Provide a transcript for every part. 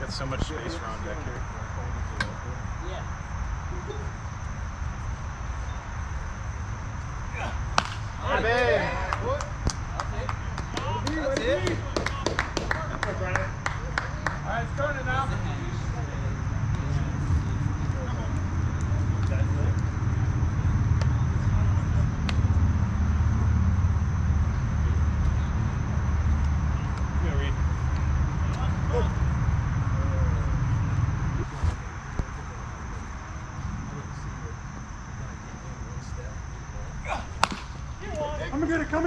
Got so much space around back here. Yeah,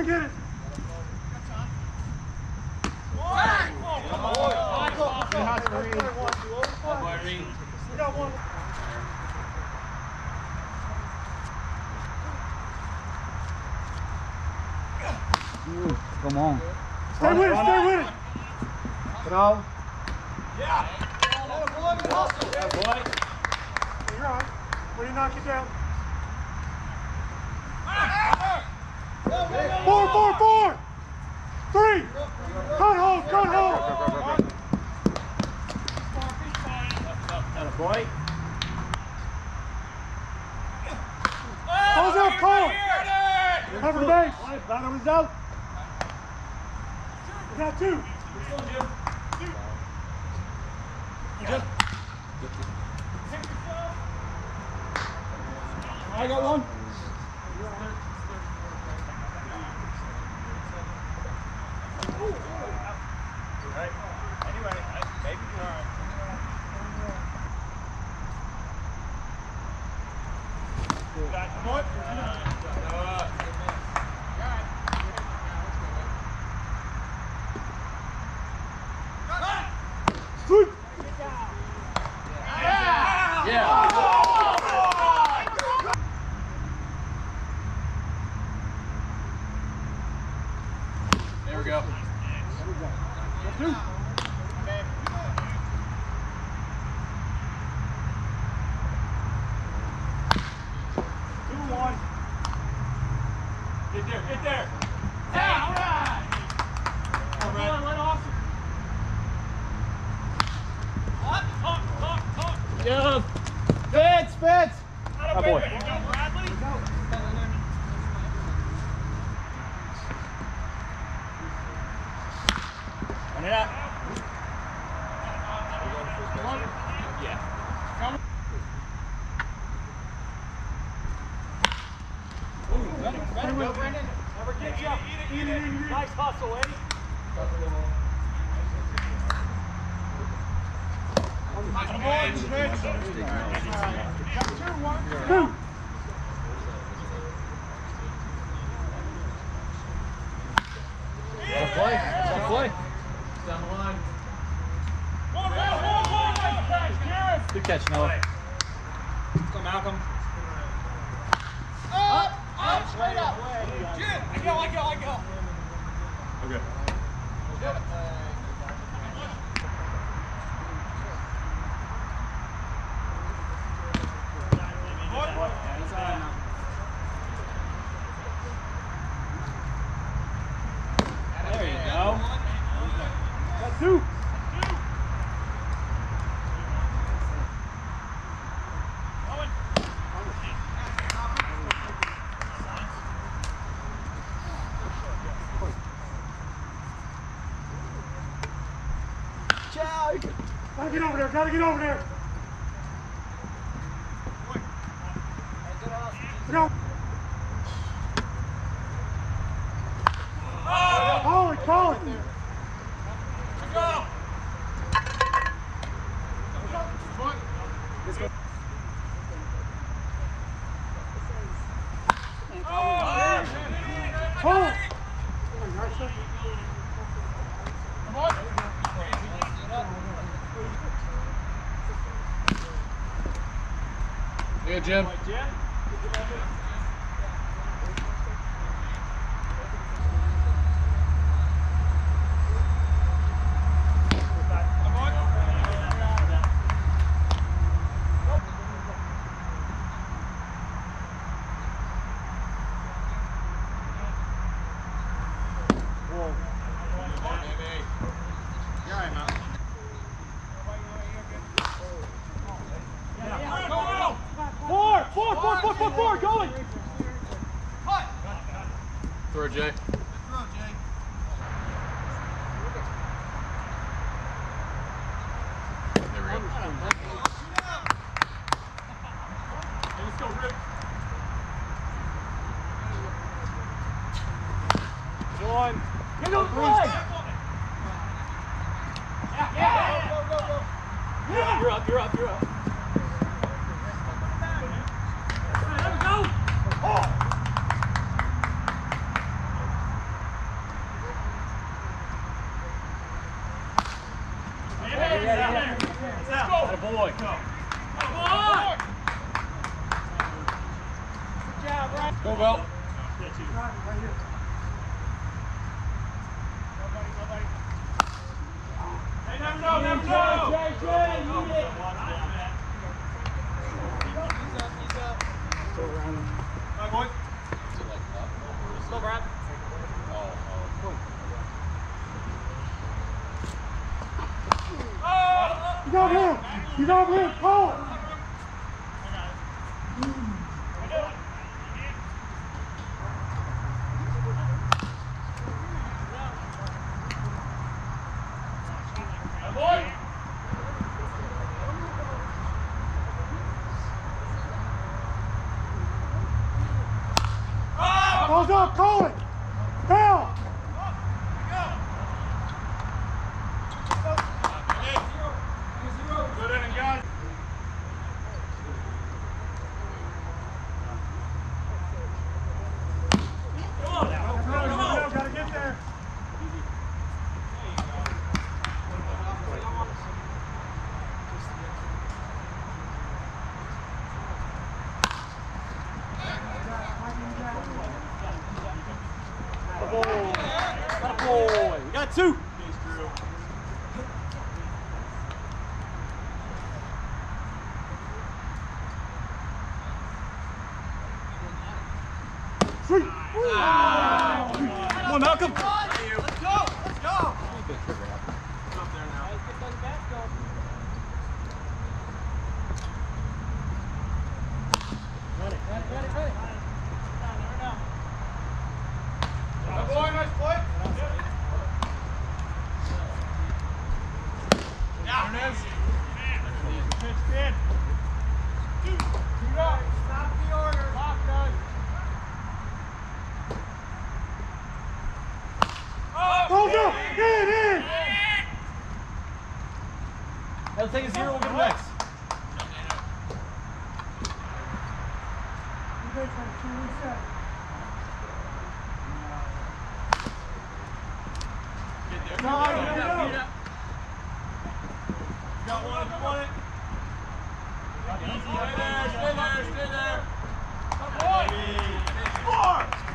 get it, come and get it. Come on. Stay with it, stay with it. Bravo. You're all right. When he knock you down. Four, four, four. Three. Cut hold, cut hold. Boy. Close up, oh, call it. Cover the base. Line over the out. We got two. I got one. Anyway, maybe tomorrow. Sweep. There we go. Two. Two, one. Get there, get there. Come on, let off. Yeah. Fits, fits. Oh boy. Run it out. Nice hustle, Eddie. Two. Good play. Good play. Good catch, Noah. Go, Malcolm. Okay. There you go. Got two. Gotta get there, gotta get over there. No. Call it, call it. Call it. Yeah, Jim. There we go. One. Get on flag. You're up, you're up, you're up. Atta boy. Go, Belt. Hey, never know, never know. Jay, Jay, need it. Hi, boys. Go, Brad. You got him. You got him. Call it. Balls up. Call it. Down. Good inning, guys. Gotta get there. Atta boy. We got two. Sweet. Come on, Malcolm. boy, nice play. Down it is. Pitch in. Stop the order. Lock does. Balls up. In, in. That'll take a zero. We'll get him next. Got one, got one. Stay there, stay there, stay there. Four.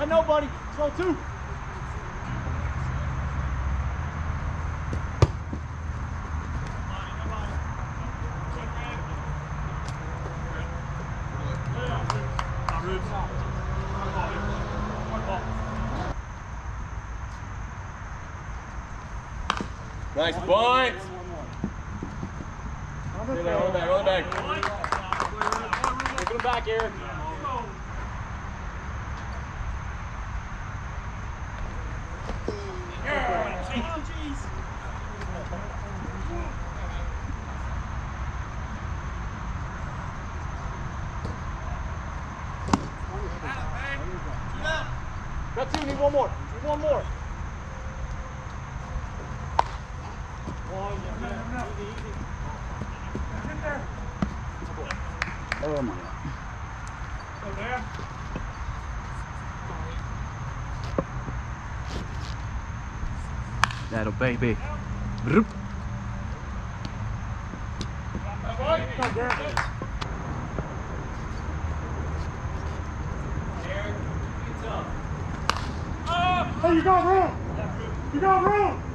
I know, buddy. Slow two. Nice bunt. On the Stay there, hold it back, hold it back. Look him back, Eric. Got two. Need one more. Need one more. Go there. That'll baby. Hey, you got room. You got room.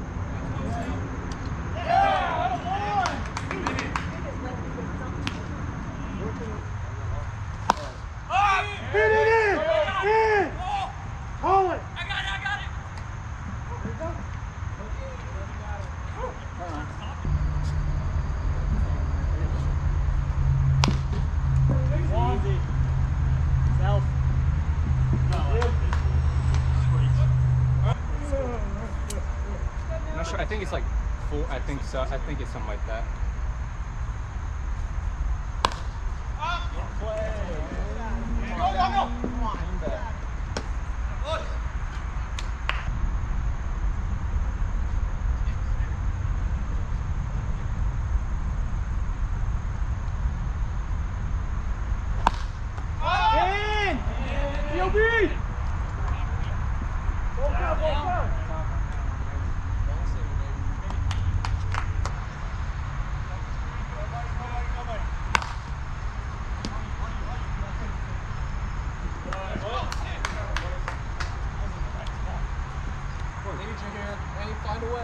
I think it's like four. I think so. I think it's something like that. In! DOB! Find a way.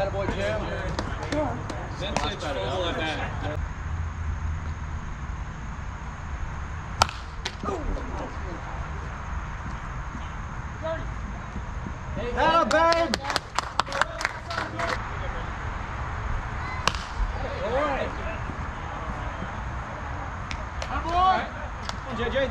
Attaboy, Jim. Vintage fumble at that. Hello, babe. JJ.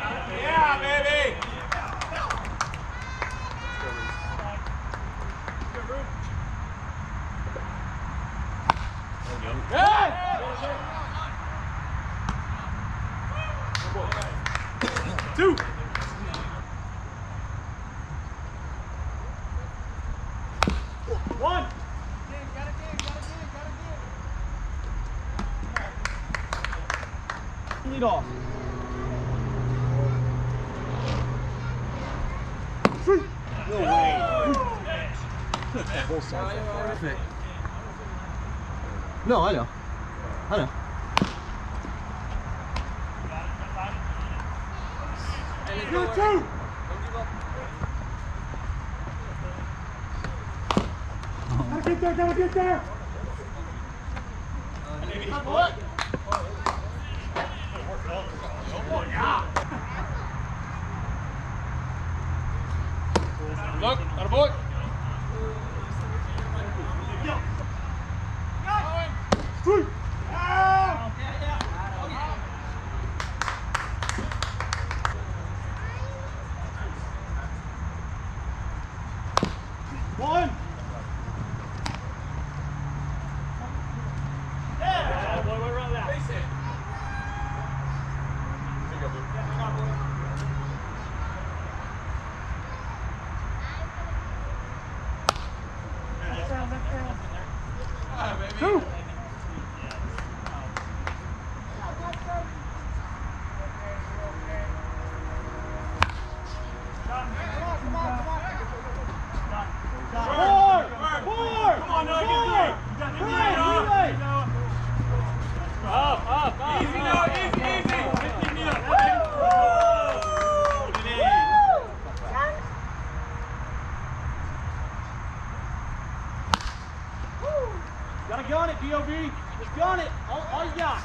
Two. One. Lead off. Three. No, I know. I know. You're two. Gotta get there, gotta get there. Look, attaboy. Three. One. Yeah, boy, we're around that. Two. Four. Four. Come on, now get there. Three. Up, up, up. Easy now, easy, easy. Gotta gun it, DOB. Just gun it. All, all you got.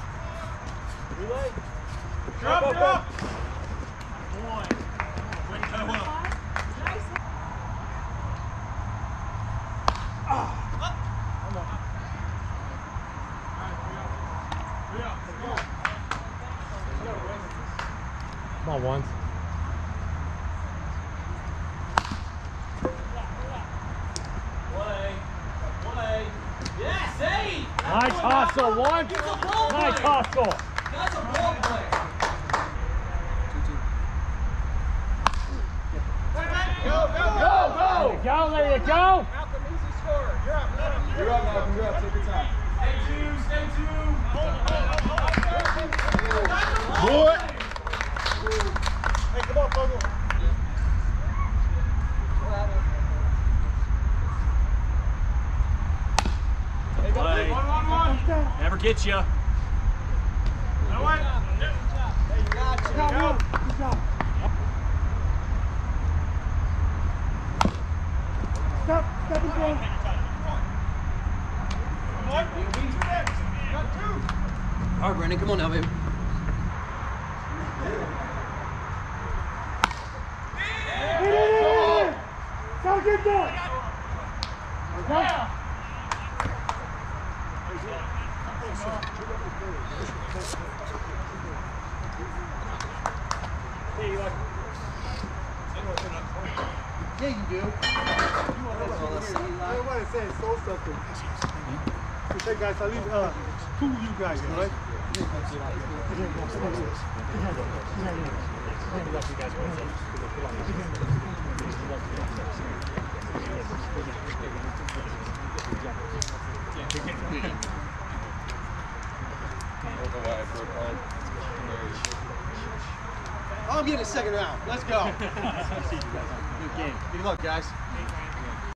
Relay. Drop, go, there you go. Malcolm, easy score. You're up. You're up, Malcolm. You're up. Take your time. Stay tuned. Stay tuned. Boy. Hey, come on, Fogle. Never get you. No way. Hey, gotcha. Go. All right, Brandon, come on now, baby. Everybody saying so something. Okay, guys, I leave two of you guys, all right? I'm getting a second round. Let's go. Good game. Good luck, guys.